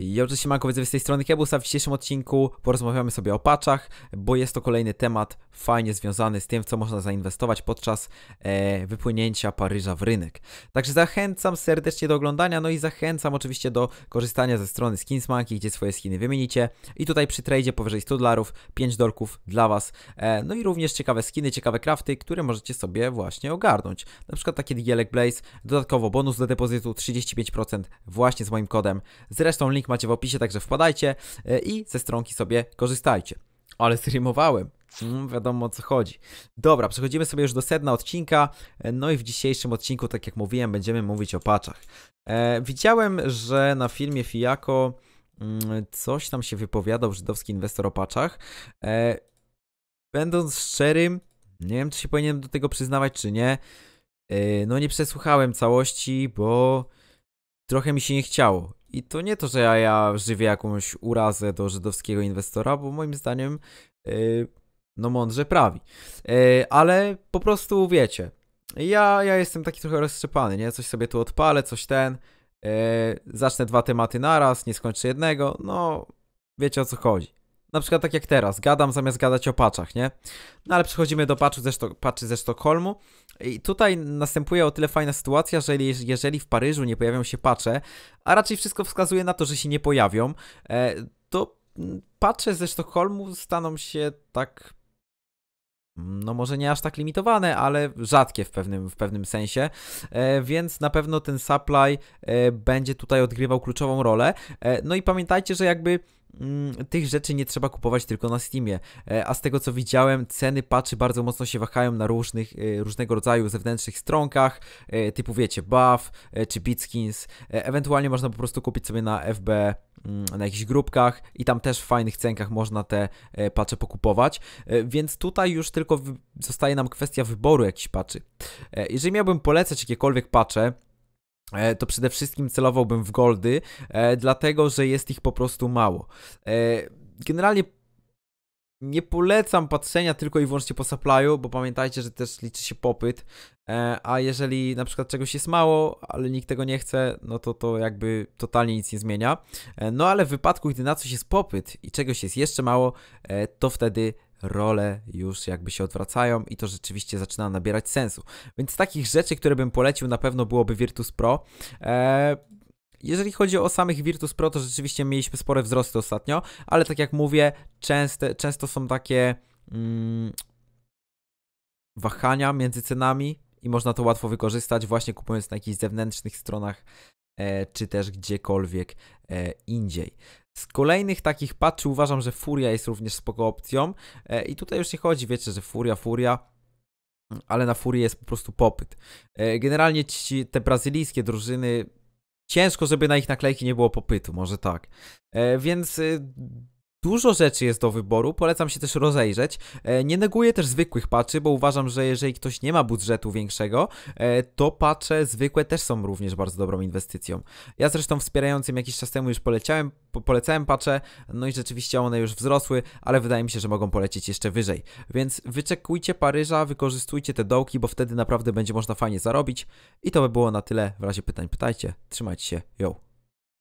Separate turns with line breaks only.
Ja siemanko, widzę z tej strony Kebusa. W dzisiejszym odcinku porozmawiamy sobie o patchach, bo jest to kolejny temat fajnie związany z tym, co można zainwestować podczas e, wypłynięcia Paryża w rynek. Także zachęcam serdecznie do oglądania, no i zachęcam oczywiście do korzystania ze strony Skinsmonkey, gdzie swoje skiny wymienicie. I tutaj przy tradzie powyżej 100 dolarów, 5 dolków dla Was. E, no i również ciekawe skiny, ciekawe crafty, które możecie sobie właśnie ogarnąć. Na przykład takie Digielek Blaze, dodatkowo bonus do depozytu 35% właśnie z moim kodem. Zresztą link macie w opisie, także wpadajcie e, i ze stronki sobie korzystajcie. Ale streamowałem. Mm, wiadomo o co chodzi. Dobra, przechodzimy sobie już do sedna odcinka. E, No i w dzisiejszym odcinku, tak jak mówiłem, będziemy mówić o paczach. E, widziałem, że na filmie Fijako mm, coś tam się wypowiadał żydowski inwestor o paczach. E, będąc szczerym, nie wiem, czy się powinienem do tego przyznawać, czy nie. E, no nie przesłuchałem całości, bo trochę mi się nie chciało. I to nie to, że ja, ja żywię jakąś urazę do żydowskiego inwestora, bo moim zdaniem yy, no mądrze prawi. Yy, ale po prostu wiecie, ja, ja jestem taki trochę roztrzepany, nie? Coś sobie tu odpalę, coś ten, yy, zacznę dwa tematy naraz, nie skończę jednego, no wiecie o co chodzi. Na przykład tak jak teraz, gadam zamiast gadać o paczach, nie? No ale przechodzimy do patchu ze, Szto- patchy ze Sztokholmu i tutaj następuje o tyle fajna sytuacja, że jeżeli, w Paryżu nie pojawią się patche, a raczej wszystko wskazuje na to, że się nie pojawią, e, to patche ze Sztokholmu staną się tak no może nie aż tak limitowane, ale rzadkie w pewnym, w pewnym sensie, e, więc na pewno ten supply e, będzie tutaj odgrywał kluczową rolę. E, no i pamiętajcie, że jakby tych rzeczy nie trzeba kupować tylko na Steamie, e, a z tego co widziałem, ceny patchy bardzo mocno się wahają na różnych, e, różnego rodzaju zewnętrznych stronkach, e, typu wiecie, Buff czy Bitskins, ewentualnie można po prostu kupić sobie na FB mm, na jakichś grupkach i tam też w fajnych cenkach można te patche pokupować, więc tutaj już tylko zostaje nam kwestia wyboru jakichś patchy. Jeżeli miałbym polecać jakiekolwiek patche, to przede wszystkim celowałbym w goldy, e, dlatego że jest ich po prostu mało. E, Generalnie nie polecam patrzenia tylko i wyłącznie po supply'u, bo pamiętajcie, że też liczy się popyt, e, a jeżeli na przykład czegoś jest mało, ale nikt tego nie chce, no to to jakby totalnie nic nie zmienia. E, No ale w wypadku, gdy na coś jest popyt i czegoś jest jeszcze mało, e, to wtedy role już jakby się odwracają i to rzeczywiście zaczyna nabierać sensu. Więc takich rzeczy, które bym polecił, na pewno byłoby Virtus Pro. E, jeżeli chodzi o samych Virtus Pro, to rzeczywiście mieliśmy spore wzrosty ostatnio, ale tak jak mówię, częste, często są takie mm, wahania między cenami i można to łatwo wykorzystać właśnie kupując na jakichś zewnętrznych stronach e, czy też gdziekolwiek e, indziej. Z kolejnych takich patchy uważam, że Furia jest również spoko opcją e, i tutaj już nie chodzi, wiecie, że Furia, Furia, ale na Furię jest po prostu popyt. E, generalnie ci, te brazylijskie drużyny ciężko, żeby na ich naklejki nie było popytu, może tak. E, więc dużo rzeczy jest do wyboru, polecam się też rozejrzeć. E, nie neguję też zwykłych patchy, bo uważam, że jeżeli ktoś nie ma budżetu większego, e, to patche zwykłe też są również bardzo dobrą inwestycją. Ja zresztą wspierającym jakiś czas temu już poleciałem, po, polecałem patche, no i rzeczywiście one już wzrosły, ale wydaje mi się, że mogą polecieć jeszcze wyżej. Więc wyczekujcie Paryża, wykorzystujcie te dołki, bo wtedy naprawdę będzie można fajnie zarobić. I to by było na tyle. W razie pytań pytajcie. Trzymajcie się. Yo.